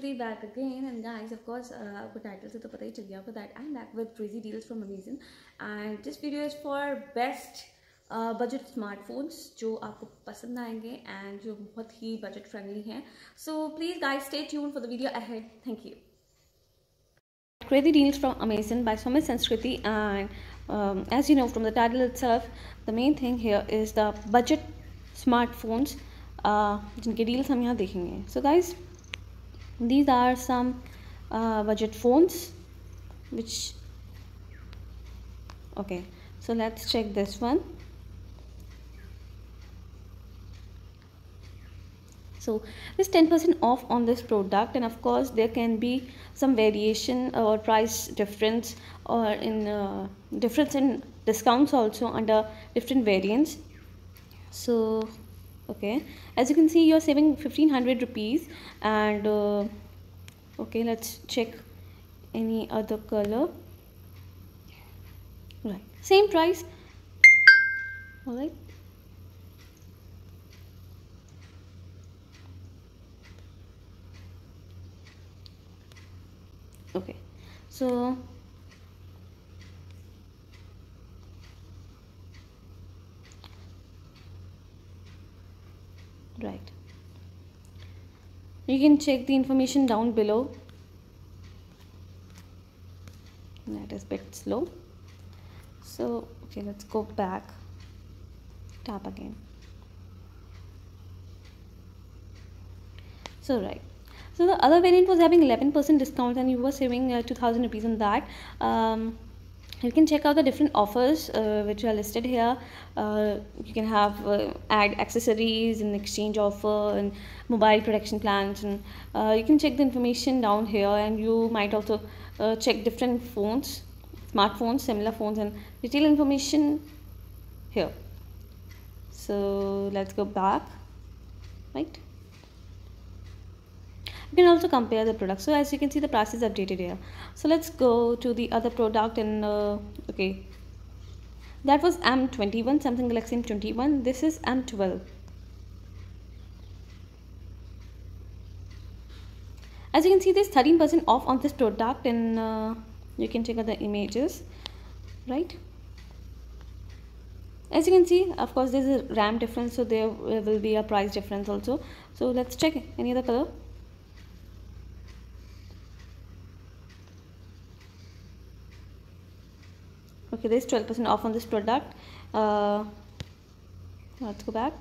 To back again and guys of आपको title से तो पता ही चल गया that I am back with crazy deals from Amazon and this video is for best budget smartphones जो आपको पसंद आएँगे एंड जो बहुत ही बजट फ्रेंडली हैं. So please guys stay tune for the video ahead thank you crazy deals from Amazon by Somit Sanskriti and as you know from the title itself the main thing here is the budget smartphones जिनके deals हम यहाँ देखेंगे. So so guys these are some uh, budget phones which okay so let's check this one. So this 10% off on this product and of course there can be some variation or price difference or in uh, difference in discounts also under different variants. So okay. As you can see you're saving 1500 rupees and uh, okay let's check any other color. Right. Same price. All right. Okay. So right. You can check the information down below. That is bit slow. So okay let's go back. Tap again. So right. So the other variant was having 11% discount and you were saving uh, 2000 rupees on that. Um, you can check out the different offers uh, which are listed here. Uh, you can have uh, add accessories in exchange offer and mobile protection plans and uh, you can check the information down here and you might also uh, check different phones smartphones similar phones and detail information here. So let's go back. Right you can also compare the products. So as you can see the price is updated here. So let's go to the other product and uh, okay. That was m21 samsung galaxy m21 this is m12 as you can see there's 13% off on this product and uh, you can check out the images right? As you can see of course there's a ram difference so there will be a price difference also. So let's check any other color okay there's 12% off on this product. Uh, let's go back.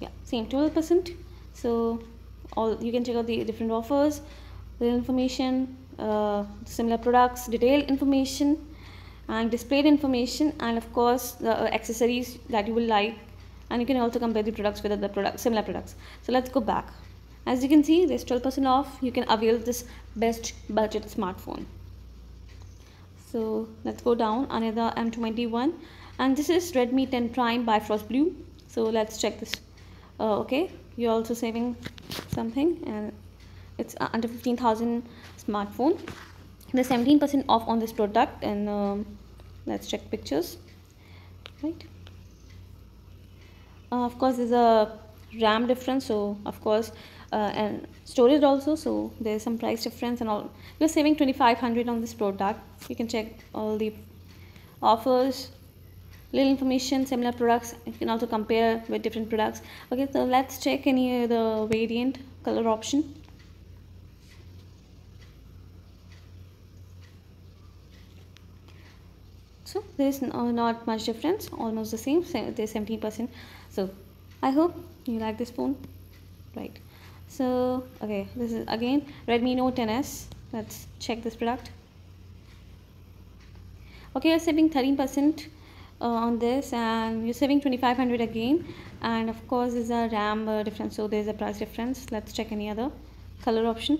Yeah same 12% so all you can check out the different offers the information uh, similar products detailed information and displayed information and of course the uh, accessories that you will like. And you can also compare the products with other products similar products. So let's go back as you can see there's 12% off. You can avail this best budget smartphone. So let's go down. Another m21 and this is redmi 10 prime bifrost blue. So let's check this. Uh, okay. You're also saving something. And it's under 15000 smartphone. There's 17% off on this product. And um, let's check pictures. Right. Uh, of course there's a ram difference. So of course uh, and storage also so there's some price difference and all. You're saving 2500 on this product. You can check all the offers little information similar products. You can also compare with different products. Okay so let's check any the variant color option. So there is no, not much difference almost the same there's 17 percent. So i hope you like this phone. Right so okay this is again redmi note 10s let's check this product. Okay you're saving 13 percent uh, on this and you're saving 2500 again. And of course there's a ram uh, difference so there's a price difference. Let's check any other color option.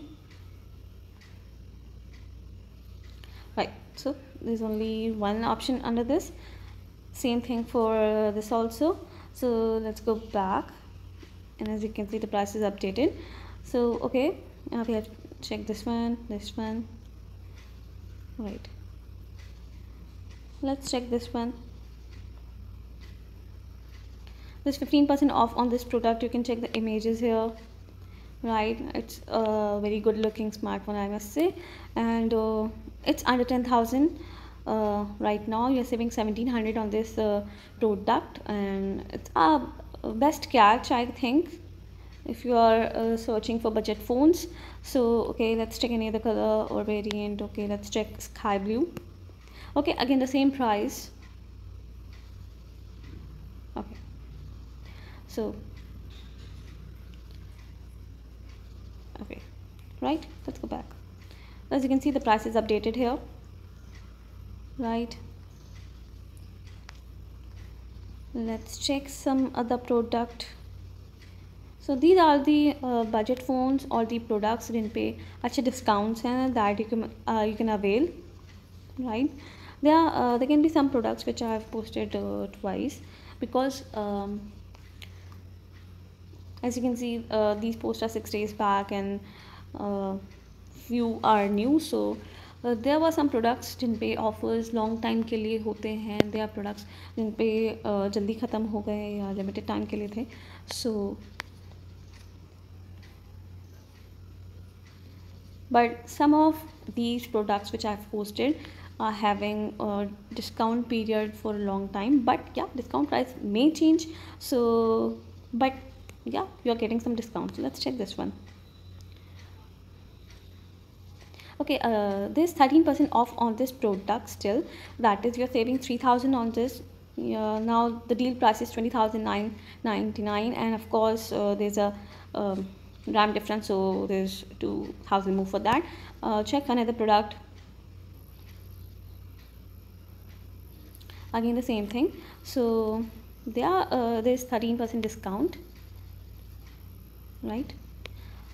Right so there's only one option under this. Same thing for uh, this also. So let's go back and as you can see the price is updated. So okay now we have check this one this one. Right. Let's check this one. There's 15% off on this product. You can check the images here. Right it's a very good looking smartphone i must say. And uh, it's under 10000 uh, right now. You're saving 1700 on this uh, product and it's a best catch i think if you are uh, searching for budget phones. So okay let's check any other color or variant. Okay let's check sky blue. Okay again the same price. Okay. So okay right? Let's go back. As you can see the price is updated here. Right let's check some other product. So these are the uh, budget phones or the products जिन actually discounts and that you can uh, you can avail right? There are uh, there can be some products which I have posted uh, twice because um, as you can see uh, these posts are six days back and uh, few are new. So there are some products जिन पे offers long time के लिए होते हैं. They are products जिन पे जल्दी ख़त्म हो गए या लिमिटेड टाइम के लिए थे. So but some of these products which I posted are having discount period for long time but क्या discount price may change so but yeah you are getting some discount let's check this one okay uh, there's 13% off on this product still. That is you're saving 3000 on this. Yeah, now the deal price is 20999 and of course uh, there's a um, ram difference so there's 2000 more for that. Uh, check another product. Again the same thing. So there uh, there's 13 percent discount right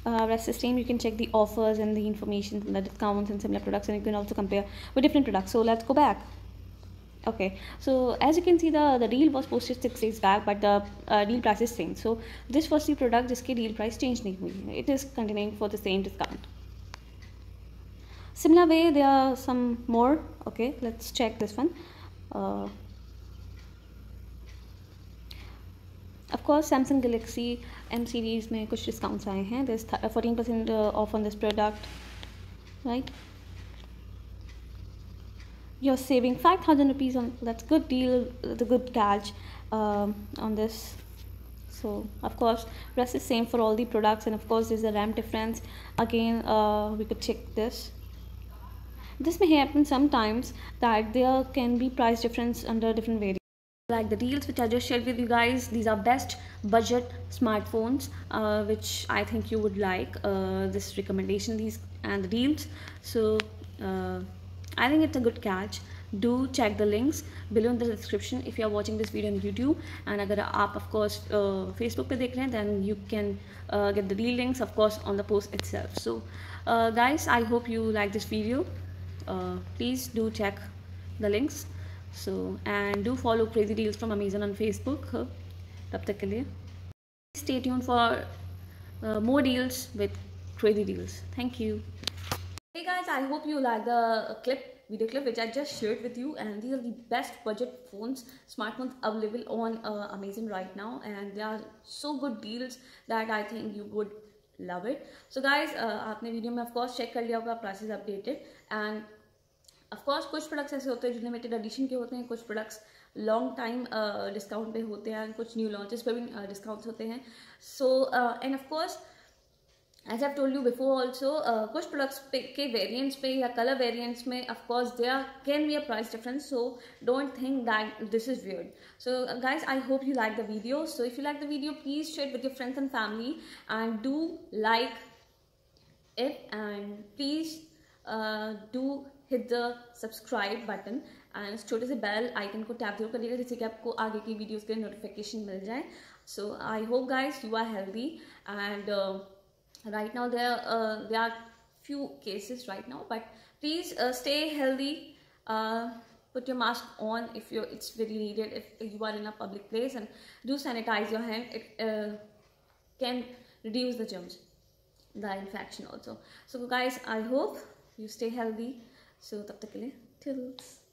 uh, rest you can check the offers and the information and the discounts and similar products and you can also compare with different products. So let's go back. Okay. So as you can see the the deal was posted six days back but the uh, deal price is same. So this was the product jiske deal price change it is continuing for the same discount. Similar way there are some more. Okay let's check this one. Uh, course samsung galaxy m series mein kuch discounts aaye hain there's 14% off on this product right? You're saving 5000 rupees on that's good deal the good catch um, on this. So of course rest is same for all the products and of course there's a ram difference. Again uh, we could check this. This may happen sometimes that there can be price difference under different variants like the deals which I just shared with you guys these are best budget smartphones uh, which I think you would like uh, this recommendation these and the deals. So uh, I think it's a good catch. Do check the links below in the description if you are watching this video on YouTube. And agar aap of course uh, Facebook pe dekh rahe then you can uh, get the deal links of course on the post itself. So uh, guys I hope you like this video. Please do check the links and do follow crazy deals from Amazon on Facebook tab tak ke liye stay tuned for uh, more deals with crazy deals thank you hey guys i hope you like the clip video clip which i just shared with you and these are the best budget phones smartphones available on uh, amazon right now and they are so good deals that i think you would love it so guys uh, आपने video में of course check कर लिया होगा prices updated and of course कुछ products ऐसे होते हैं जो लिमिटेड एडिशन के होते हैं कुछ प्रोडक्ट्स लॉन्ग टाइम डिस्काउंट पे होते हैं कुछ न्यू लॉन्चेस पे भी डिस्काउंट्स uh, होते हैं। So and of course as I told you before also कुछ प्रोडक्ट्स पे के वेरियंट्स पे या कलर वेरियंट्स में of course there can be a price difference so don't think that this is weird so guys I hope you like the video so if you like the video please share with your friends and family and do like and please uh, do hit the subscribe button and इस छोटे से bell icon को tap जरूर करिएगा जिससे कि आपको आगे की वीडियोस के नोटिफिकेशन मिल जाए so I hope guys you are healthy and right now there uh, there are few cases right now but please uh, stay healthy uh, put your mask on if you it's very needed if, if, you are in a public place and do sanitize your hand it uh, can reduce the germs the infection also so guys i hope you stay healthy So, tak tak kelih. Toodles.